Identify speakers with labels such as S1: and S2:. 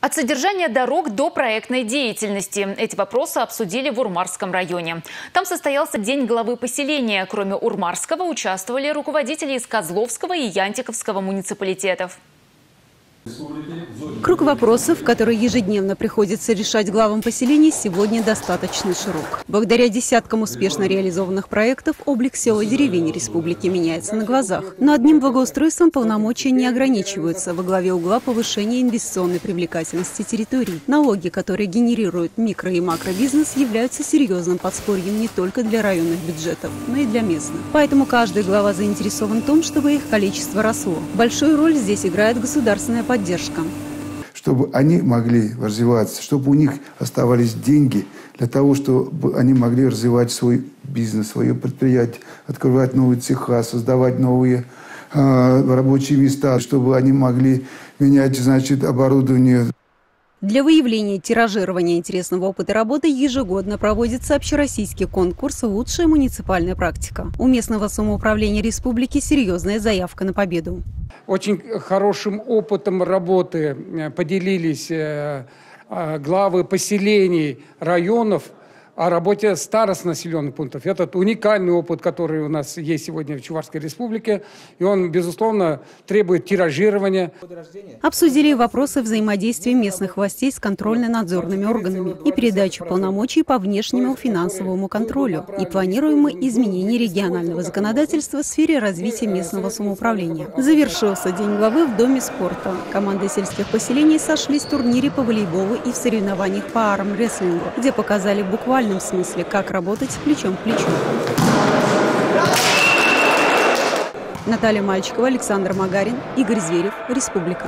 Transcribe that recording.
S1: От содержания дорог до проектной деятельности. Эти вопросы обсудили в Урмарском районе. Там состоялся День главы поселения. Кроме Урмарского участвовали руководители из Козловского и Янтиковского муниципалитетов.
S2: Круг вопросов, которые ежедневно приходится решать главам поселений, сегодня достаточно широк. Благодаря десяткам успешно реализованных проектов облик сел и деревень республики меняется на глазах. Но одним благоустройством полномочия не ограничиваются. Во главе угла повышение инвестиционной привлекательности территорий. Налоги, которые генерируют микро- и макробизнес, являются серьезным подспорьем не только для районных бюджетов, но и для местных. Поэтому каждый глава заинтересован в том, чтобы их количество росло. Большую роль здесь играет государственная поддержка.
S3: Чтобы они могли развиваться, чтобы у них оставались деньги для того, чтобы они могли развивать свой бизнес, свое предприятие, открывать новые цеха, создавать новые э, рабочие места, чтобы они могли менять, значит, оборудование.
S2: Для выявления и тиражирования интересного опыта работы ежегодно проводится общероссийский конкурс «Лучшая муниципальная практика». У местного самоуправления республики серьезная заявка на победу.
S4: Очень хорошим опытом работы э, поделились э, э, главы поселений, районов – о работе старост населенных пунктов. Это уникальный опыт, который у нас есть сегодня в Чувашской республике, и он, безусловно, требует тиражирования.
S2: Обсудили вопросы взаимодействия местных властей с контрольно-надзорными органами и передачу полномочий по внешнему финансовому контролю и планируемые изменения регионального законодательства в сфере развития местного самоуправления. Завершился День главы в Доме спорта. Команды сельских поселений сошлись в турнире по волейболу и в соревнованиях по армрестлингу, где показали буквально буквальном смысле, как работать плечом к плечу. Наталья Мальчикова, Александр Магарин, Игорь Зверев, Республика.